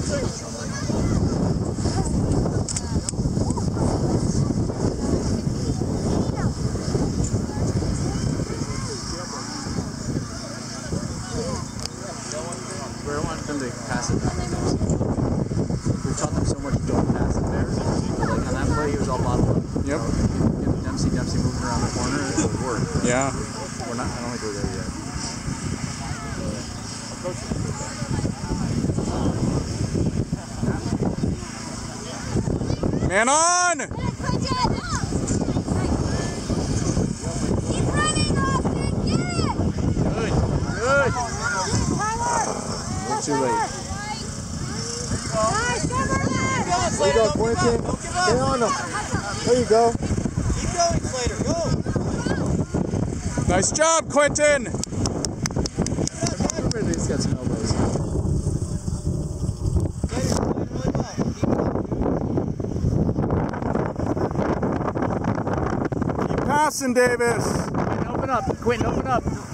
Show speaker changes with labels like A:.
A: I want them to pass it. We taught them so much don't pass it there. But like on that play, he was all bottled up.
B: Yep.
A: Get Dempsey, Dempsey moving around the corner, it would work.
B: Yeah.
A: We're not, I don't think we're there yet.
B: Man on!
C: Keep running, Austin! Get it!
A: Good, good.
C: Tyler!
A: Too late.
C: Nice, go, Vernon!
D: There you go, Quentin. Stay on him. There you go.
E: Keep going, Slater. Go.
B: Nice job, Quentin!
A: Everybody's got some elbows.
E: Going.
B: Davis.
A: Open up. Quentin, open up.